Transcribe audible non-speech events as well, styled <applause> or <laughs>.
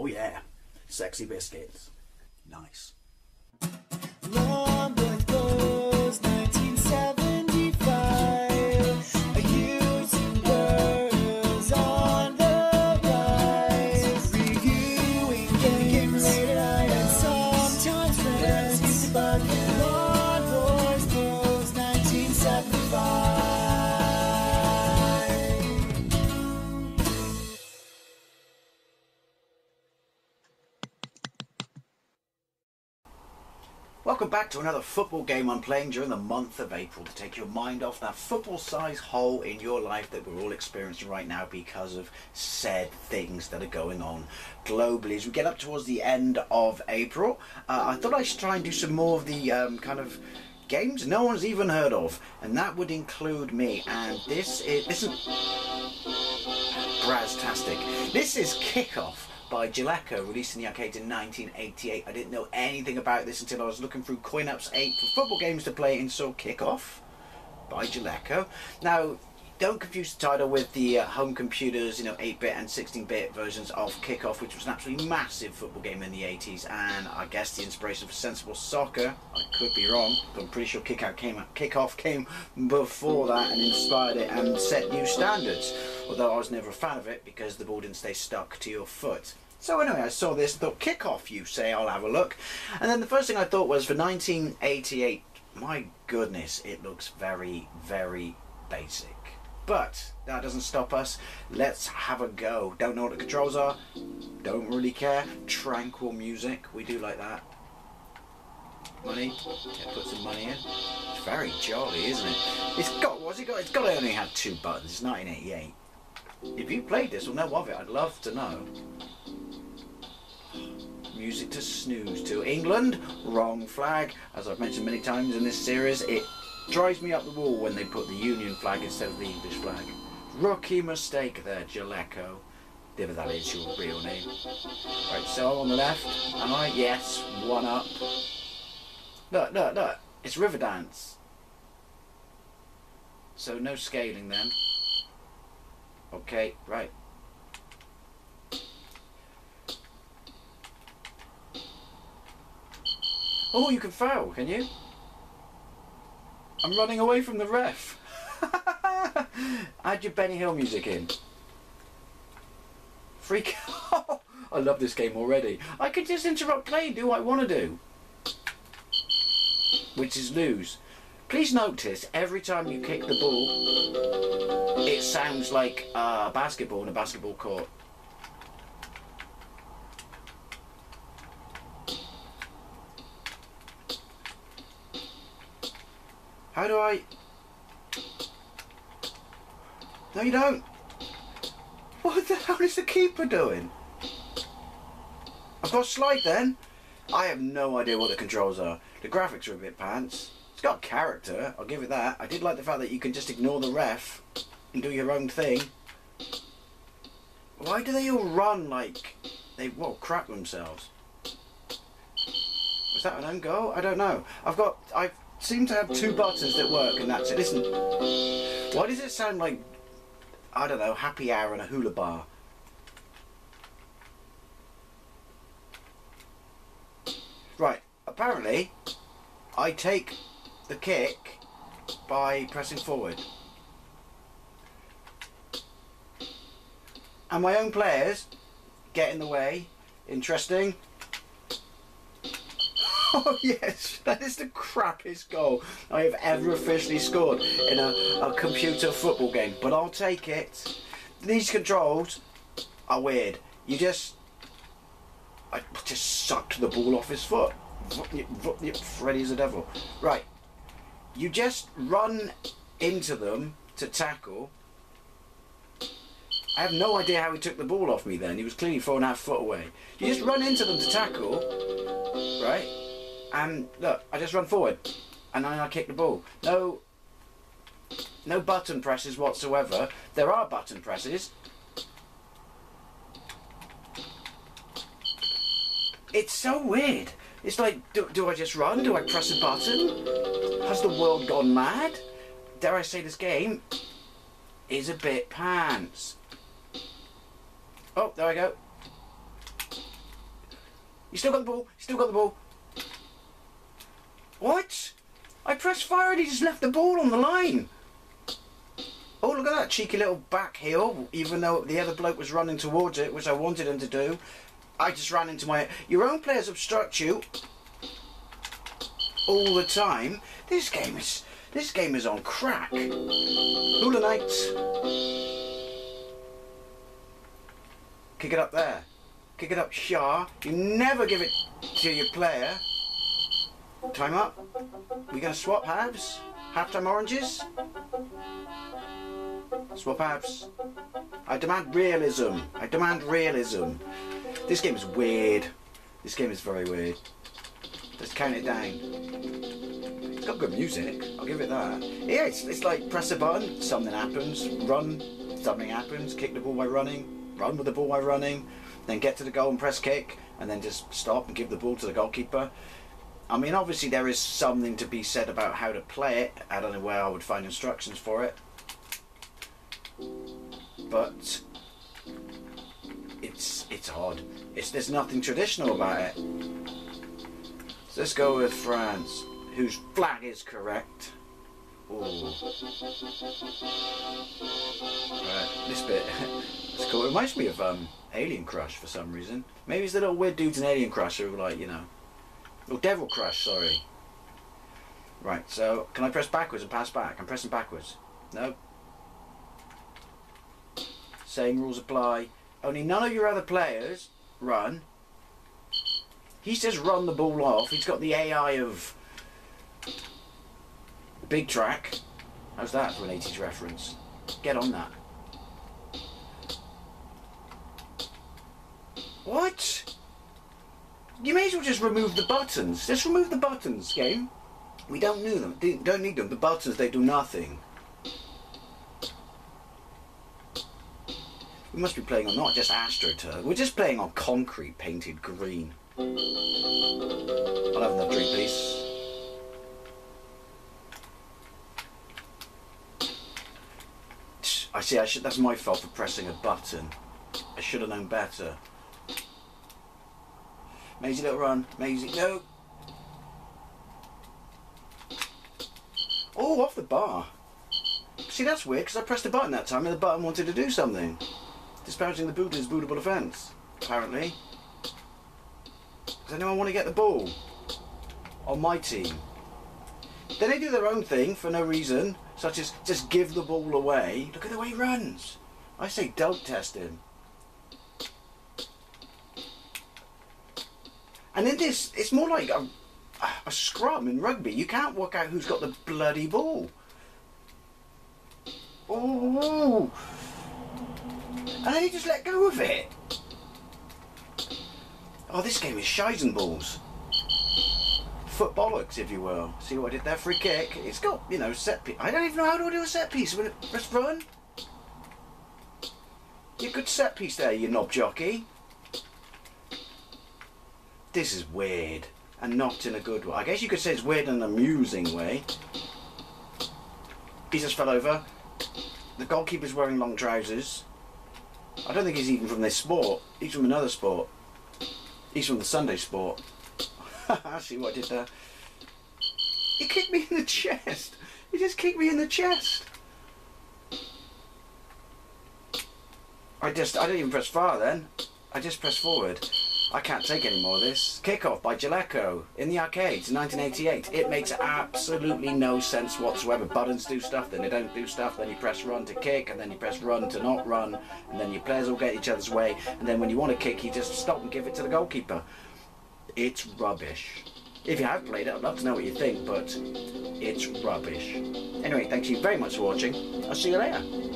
Oh yeah, sexy biscuits. Nice. Long Welcome back to another football game I'm playing during the month of April to take your mind off that football-sized hole in your life that we're all experiencing right now because of said things that are going on globally. As we get up towards the end of April, uh, I thought I should try and do some more of the um, kind of games no one's even heard of, and that would include me. And this is this is Braztastic. This is Kickoff by Jaleco, released in the arcade in 1988. I didn't know anything about this until I was looking through CoinOPS 8 for football games to play and saw Kickoff by Jaleco. Now, don't confuse the title with the uh, home computers, you know, 8-bit and 16-bit versions of Kickoff, which was an absolutely massive football game in the 80s, and I guess the inspiration for Sensible Soccer, I could be wrong, but I'm pretty sure Kickoff came, Kickoff came before that and inspired it and set new standards, although I was never a fan of it because the ball didn't stay stuck to your foot. So anyway, I saw this, thought, Kickoff, you say, I'll have a look. And then the first thing I thought was, for 1988, my goodness, it looks very, very basic. But that doesn't stop us. Let's have a go. Don't know what the controls are. Don't really care. Tranquil music. We do like that. Money. Yeah, put some money in. It's very jolly, isn't it? It's got, what's it got? It's got to only have two buttons. It's 1988. If you played this or know of it, I'd love to know. Music to snooze to. England, wrong flag. As I've mentioned many times in this series, it drives me up the wall when they put the Union flag instead of the English flag. Rookie mistake there, Jaleco. If that is your real name. Right, so on the left, am I? Yes, one up. Look, look, look. It's Riverdance. So no scaling then. Okay, right. Oh, you can foul, can you? I'm running away from the ref. <laughs> Add your Benny Hill music in. Freak. <laughs> I love this game already. I could just interrupt play do what I want to do. Which is lose. Please notice every time you kick the ball, it sounds like uh, a basketball in a basketball court. How do I... No, you don't. What the hell is the keeper doing? I've got slide then. I have no idea what the controls are. The graphics are a bit pants. It's got character, I'll give it that. I did like the fact that you can just ignore the ref and do your own thing. Why do they all run like they, well, crap themselves? Was that an own goal? I don't know. I've got, I seem to have two buttons that work and that's it. Listen, why does it sound like, I don't know, happy hour and a hula bar? Right, apparently, I take the kick by pressing forward. And my own players get in the way. Interesting. Oh <laughs> yes, that is the crappiest goal I have ever officially scored in a, a computer football game. But I'll take it. These controls are weird. You just, I just sucked the ball off his foot. Freddy's the devil. Right, you just run into them to tackle. I have no idea how he took the ball off me then. He was clearly four and a half foot away. You just run into them to tackle, right? And look, I just run forward, and then I kick the ball. No, no button presses whatsoever. There are button presses. It's so weird. It's like, do, do I just run? Do I press a button? Has the world gone mad? Dare I say this game is a bit pants. Oh, there I go. You still got the ball. You still got the ball. What? I pressed fire and he just left the ball on the line. Oh, look at that cheeky little back heel, even though the other bloke was running towards it, which I wanted him to do. I just ran into my... Your own players obstruct you all the time. This game is... This game is on crack. Hula Knights. Kick it up there. Kick it up Shah. You never give it to your player. Time up. We gonna swap halves? Halftime oranges? Swap halves. I demand realism. I demand realism. This game is weird. This game is very weird. Let's count it down. It's got good music. I'll give it that. Yeah, it's, it's like press a button, something happens. Run, something happens. Kick the ball by running. Run with the ball by running. Then get to the goal and press kick. And then just stop and give the ball to the goalkeeper. I mean, obviously there is something to be said about how to play it. I don't know where I would find instructions for it. But it's it's odd. It's there's nothing traditional about it. So let's go with France, whose flag is correct. Ooh. Right, this bit. <laughs> it's cool. It reminds me of um, Alien Crush for some reason. Maybe it's the little weird dudes in Alien Crush who like, you know. Oh, Devil Crush, sorry. Right, so can I press backwards and pass back? I'm pressing backwards. No. Same rules apply. Only none of your other players run. He says run the ball off. He's got the AI of Big Trak. How's that for an 80s reference? Get on that. What? You may as well just remove the buttons. Just remove the buttons, game. We don't need them. Don't need them. The buttons, they do nothing. We must be playing on not just AstroTurf. We're just playing on concrete painted green. I'll have another drink, please. I see. I should. That's my fault for pressing a button. I should have known better. Maisie, little run. Maisie, no. Oh, off the bar. See, that's weird because I pressed a button that time and the button wanted to do something. Disparaging the boot is bootable offence, apparently. Does anyone want to get the ball? On my team. Then they do their own thing for no reason, such as just give the ball away. Look at the way he runs. I say don't test him. And in this, it's more like a, a scrum in rugby. You can't work out who's got the bloody ball. Oh! And then he just let go of it. Oh, this game is shizen balls. Footbollocks, if you will. See what I did there? Free kick. It's got, you know, set piece. I don't even know how to do a set piece. Let's run. You good set piece there, you knob jockey. This is weird. And not in a good way. I guess you could say it's weird in an amusing way. He just fell over. The goalkeeper's wearing long trousers. I don't think he's even from this sport. He's from another sport. He's from the Sunday sport. <laughs> I see what I did there. He kicked me in the chest. He just kicked me in the chest. I just, I didn't even press far then. I just pressed forward. I can't take any more of this. Kickoff by Jaleco in the arcades in 1988. It makes absolutely no sense whatsoever. Buttons do stuff, then they don't do stuff, then you press run to kick, and then you press run to not run, and then your players all get each other's way, and then when you want to kick, you just stop and give it to the goalkeeper. It's rubbish. If you have played it, I'd love to know what you think, but it's rubbish. Anyway, thank you very much for watching. I'll see you later.